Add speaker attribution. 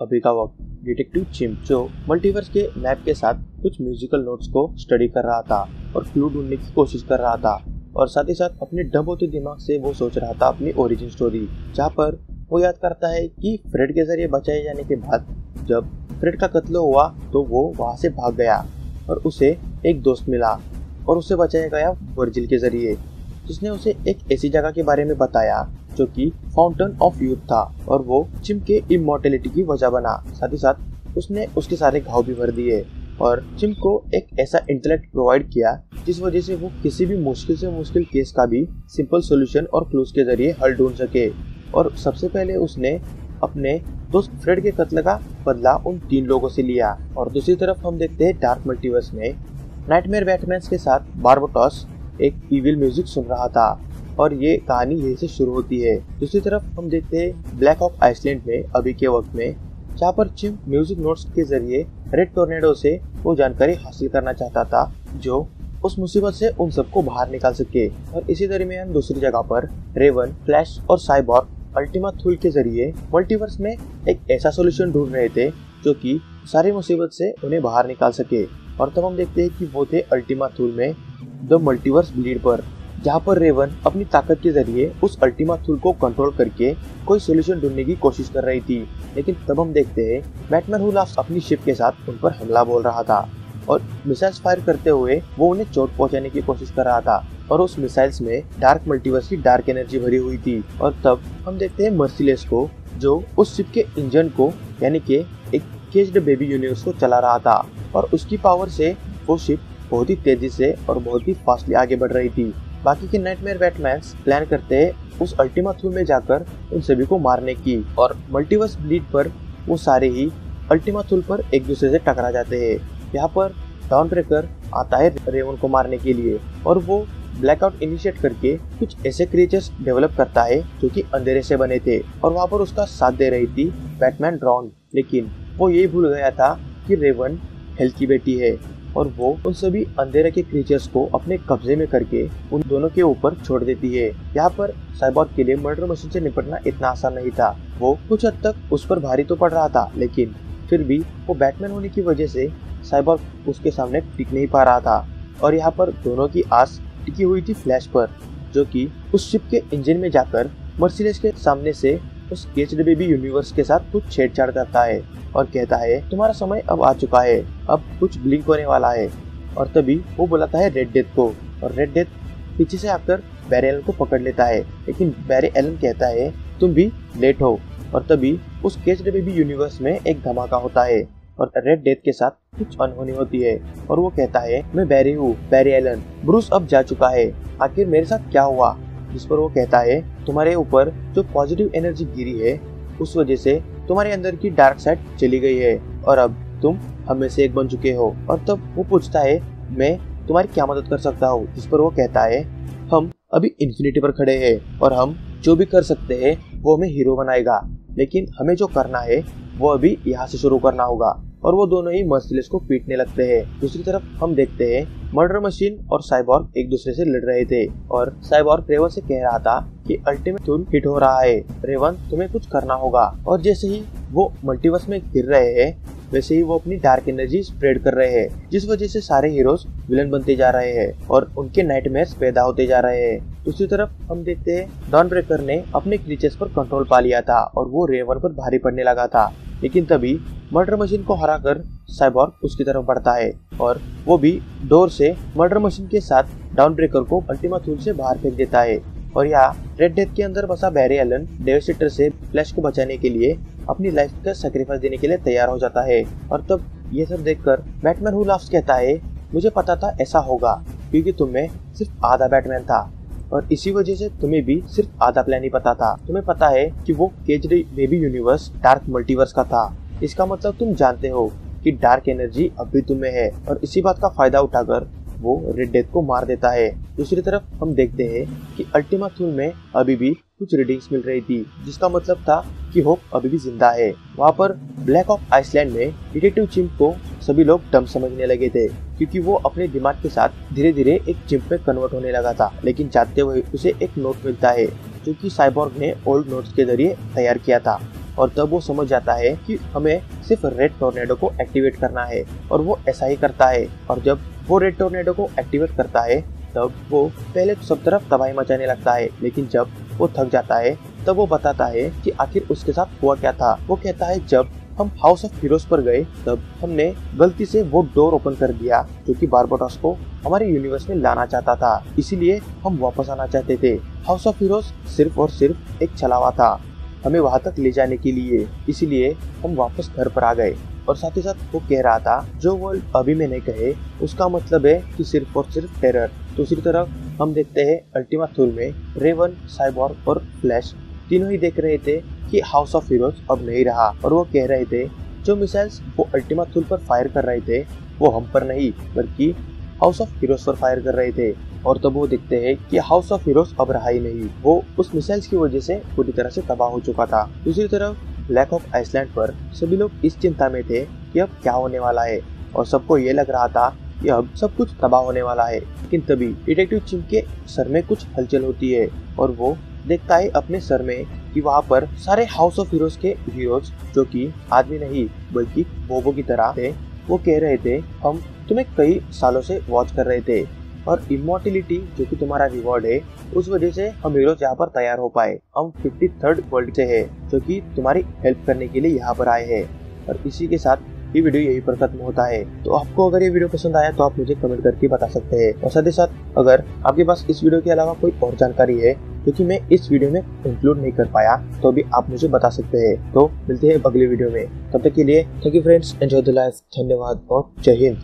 Speaker 1: अभी का वक्त डिटेक्टिव चिम जो मल्टीवर्स के मैप के साथ कुछ म्यूजिकल नोट्स को स्टडी कर रहा था और क्लू ढूँढने की कोशिश कर रहा था और साथ ही साथ अपने डब होते दिमाग से वो सोच रहा था अपनी ओरिजिन स्टोरी जहाँ पर वो याद करता है कि फ्रेड के ज़रिए बचाए जाने के बाद जब फ्रेड का कत्ल हुआ तो वो वहाँ से भाग गया और उसे एक दोस्त मिला और उसे बचाया गया वर्जिल के ज़रिए, जिसने उसे एक ऐसी जगह के बारे में बताया। जो कि फाउंटेन ऑफ़ यूथ था और वो चिम के इमोर्टेलिटी की वजह बना। साथ ही साथ उसने उसके सारे घाव भी भर दिए और चिम को एक ऐसा इंटेलेक्ट प्रोवाइड किया जिस वजह से वो किसी भी मुश्किल से मुश्किल केस का भी सिंपल सॉल्यूशन और क्लूज के ज़रिए हल ढूंढ सके। और सबसे पहले उसने अपने दोस्त फ्रेड के कत्ल का बदला उन तीन लोगों से लिया। और दूसरी तरफ़ हम देखते हैं डार्क मल्टीवर्स में नाइटमेयर बैटमैन के साथ बार्बोटॉस एक इविल म्यूज़िक सुन रहा था। और ये कहानी यही से शुरू होती है। दूसरी तरफ़ हम देखते हैं ब्लैक ऑफ़ आइसलैंड में, अभी के वक्त में, जहाँ पर चिम म्यूज़िक नोट्स के ज़रिए रेड टोर्नेडो से वो जानकारी हासिल करना चाहता था, जो उस मुसीबत से उन सबको बाहर निकाल सके। और इसी दरमियान दूसरी जगह पर रेवन फ्लैश और साइबॉर अल्टीमा थूल के ज़रिए मल्टीवर्स में एक ऐसा सोल्यूशन ढूंढ रहे थे, जो कि सारी मुसीबत से उन्हें बाहर निकाल सके। और तब हम देखते हैं कि वो थे अल्टीमा थूल में द मल्टीवर्स ब्लीड पर। जहाँ पर रेवन अपनी ताकत के ज़रिए उस अल्टीमा थुल को कंट्रोल करके कोई सोल्यूशन ढूँढने की कोशिश कर रही थी। लेकिन तब हम देखते हैं बैटमैन हुलाफ अपनी शिप के साथ उन पर हमला बोल रहा था और मिसाइल्स फायर करते हुए वो उन्हें चोट पहुँचाने की कोशिश कर रहा था और उस मिसाइल्स में डार्क मल्टीवर्स की डार्क एनर्जी भरी हुई थी। और तब हम देखते हैं मर्सीलेस को, जो उस शिप के इंजन को, यानी कि एक केज्ड बेबी यूनिवर्स को चला रहा था और उसकी पावर से वो शिप बहुत ही तेज़ी से और बहुत ही फास्टली आगे बढ़ रही थी। बाकी के नाइटमेयर बैटमैन प्लान करते हैं उस अल्टीमा थ्रू में जाकर उन सभी को मारने की और मल्टीवर्स ब्लीड पर वो सारे ही अल्टीमा थ्रू पर एक दूसरे से टकरा जाते हैं। यहाँ पर डाउन ब्रेकर आता है रेवन को मारने के लिए और वो ब्लैकआउट इनिशिएट करके कुछ ऐसे क्रिएचर्स डेवलप करता है जो कि अंधेरे से बने थे और वहाँ पर उसका साथ दे रही थी बैटमैन ड्रॉन लेकिन वो ये भूल गया था कि रेवन हेल की बेटी है। और वो उन सभी अंधेरे के क्रीचर्स को अपने कब्जे में करके उन दोनों के ऊपर छोड़ देती है। यहाँ पर साइबॉर्ग के लिए मर्डर मशीन से निपटना इतना आसान नहीं था। वो कुछ हद तक उस पर भारी तो पड़ रहा था, लेकिन फिर भी वो बैटमैन होने की वजह से साइबॉर्ग उसके सामने टिक नहीं पा रहा था। और यहाँ पर दोनों की आस टिकी हुई थी फ्लैश पर, जो कि उस शिप के इंजन में जाकर मर्सिलेस के सामने से उस केचड बेबी यूनिवर्स के साथ कुछ छेड़छाड़ करता है और कहता है, तुम्हारा समय अब आ चुका है, अब कुछ ब्लिंक होने वाला है। और तभी वो बुलाता है रेड डेथ को और रेड डेथ पीछे से आकर बैरी एलन को पकड़ लेता है। लेकिन बैरी एलन कहता है, तुम भी लेट हो। और तभी उस केचड बेबी यूनिवर्स में एक धमाका होता है और रेड डेथ के साथ कुछ अनहोनी होती है। और वो कहता है, मैं बैरी हूँ बैरी एलन ब्रूस अब जा चुका है। आखिर मेरे साथ क्या हुआ? जिस पर वो कहता है, तुम्हारे ऊपर जो पॉजिटिव एनर्जी गिरी है, उस वजह से तुम्हारे अंदर की डार्क साइड चली गई है। और अब तुम हमें से एक बन चुके हो। और तब वो पूछता है, मैं तुम्हारी क्या मदद कर सकता हूँ? जिस पर वो कहता है, हम अभी इन्फिनिटी पर खड़े हैं, और हम जो भी कर सकते हैं, वो हमें हीरो बनाएगा। लेकिन हमें जो करना है, वो अभी यहाँ से शुरू करना होगा। और वो दोनों ही मर्सिलेस को पीटने लगते हैं। दूसरी तरफ़ हम देखते हैं, मर्डर मशीन और साइबॉर्ग एक दूसरे से लड़ रहे थे और साइबॉर्ग रेवन से कह रहा था कि अल्टीमेट टूल हिट हो रहा है। रेवन, तुम्हें कुछ करना होगा। और जैसे ही वो मल्टीवर्स में गिर रहे हैं, वैसे ही वो अपनी डार्क एनर्जी स्प्रेड कर रहे हैं, जिस वजह से सारे हीरोज विलन बनते जा रहे हैं और उनके नाइटमेयर्स पैदा होते जा रहे हैं। दूसरी तरफ़ हम देखते हैं डॉन ब्रेकर ने अपने क्रीचर्स पर कंट्रोल पा लिया था और वो रेवन पर भारी पड़ने लगा था। लेकिन तभी मर्डर मशीन को हराकर साइबॉर्ग उसकी तरफ़ बढ़ता है और वो भी डोर से मर्डर मशीन के साथ डाउन ब्रेकर को अल्टीमा थूल से बाहर फेंक देता है और यहाँ रेड डेथ के अंदर बसा बैरी एलन डेविस्टर से फ्लैश को बचाने के लिए अपनी लाइफ का सेक्रीफाइस देने के लिए तैयार हो जाता है। और तब ये सब देखकर बैटमैन हु कहता है, मुझे पता था ऐसा होगा, क्योंकि तुम्हें सिर्फ़ आधा बैटमैन था। और इसी वजह से तुम्हें भी सिर्फ़ आधा प्लान ही पता था। तुम्हें पता है कि वो caged baby universe dark multiverse का था। इसका मतलब तुम जानते हो कि डार्क एनर्जी अभी तुम्हें है और इसी बात का फ़ायदा उठाकर वो रेड डेथ को मार देता है। दूसरी तरफ़ हम देखते हैं कि अल्टीमा थूल में अभी भी कुछ रीडिंग्स मिल रही थी, जिसका मतलब था कि होप अभी भी ज़िंदा है। वहाँ पर ब्लैक ऑफ़ आइसलैंड में डिटेक्टिव चिम्प को सभी लोग डम समझने लगे थे। क्योंकि वो अपने दिमाग के साथ धीरे धीरे एक चिम्प में कन्वर्ट होने लगा था, लेकिन जाते हुए उसे एक नोट मिलता है, जो कि साइबॉर्ग ने ओल्ड नोट्स के ज़रिए तैयार किया था। और तब वो समझ जाता है कि हमें सिर्फ़ रेड टोर्नेडो को एक्टिवेट करना है, और वो ऐसा ही करता है। और जब वो रेड टोर्नेडो को एक्टिवेट करता है, तब वो पहले सब तरफ़ तबाही मचाने लगता है, लेकिन जब वो थक जाता है, तब वो बताता है कि आखिर उसके साथ हुआ क्या था। वो कहता है जब हम हाउस ऑफ़ हीरोज पर गए, तब हमने गलती से वो डोर ओपन कर दिया, जो कि बारबोटॉस को हमारे यूनिवर्स में लाना चाहता था। इसीलिए हम वापस आना चाहते थे। हाउस ऑफ़ हीरोज सिर्फ़ और सिर्फ़ एक छलावा था, हमें वहाँ तक ले जाने के लिए। इसीलिए हम वापस घर पर आ गए और साथ ही साथ वो कह रहा था, जो वर्ल्ड अभी मैंने कहे, उसका मतलब है कि सिर्फ़ और सिर्फ़ टेरर दूसरी तरफ़ हम देखते हैं अल्टीमा थूल में रेवन साइबॉर और फ्लैश तीनों ही देख रहे थे कि हाउस ऑफ़ हीरोज अब नहीं रहा और वो कह रहे थे, जो मिसाइल्स वो अल्टीमा थूल पर फायर कर रहे थे, वो हम पर नहीं, बल्कि हाउस ऑफ़ हीरोज पर फायर कर रहे थे। और तब वो देखते हैं कि हाउस ऑफ़ हीरोज अब रहा ही नहीं। वो उस मिसाइल्स की वजह से पूरी तरह से तबाह हो चुका था। दूसरी तरफ़ ब्लैक ऑफ़ आइसलैंड पर सभी लोग इस चिंता में थे कि अब क्या होने वाला है और सबको ये लग रहा था कि अब सब कुछ तबाह होने वाला है। लेकिन तभी डिटेक्टिव चिम के सर में कुछ हलचल होती है और वो देखता है अपने सर में कि वहाँ पर सारे हाउस ऑफ़ हीरोज के हीरोज जो कि आदमी नहीं, बल्कि बोबो की तरह थे, वो कह रहे थे, हम तुम्हें कई सालों से वॉच कर रहे थे, और इमोटिलिटी जो कि तुम्हारा रिवॉर्ड है, उस वजह से हम हीरोज यहाँ पर तैयार हो पाए। हम फिफ्टी थर्ड वर्ल्ड से है, जो कि तुम्हारी हेल्प करने के लिए यहाँ पर आए हैं। और इसी के साथ ये वीडियो यही पर खत्म होता है। तो आपको अगर ये वीडियो पसंद आया तो आप मुझे कमेंट करके बता सकते हैं। और साथ ही साथ, अगर आपके पास इस वीडियो के अलावा कोई और जानकारी है क्योंकि मैं इस वीडियो में इंक्लूड नहीं कर पाया तो भी आप मुझे बता सकते हैं। तो मिलते हैं अगले वीडियो में। तब तक के लिए thank you friends enjoy the life धन्यवाद और जय हिंद।